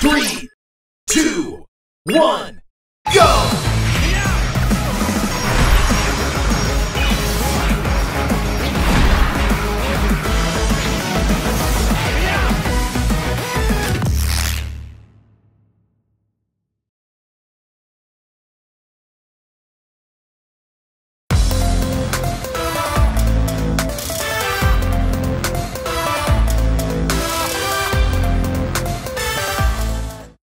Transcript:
Three, two, one.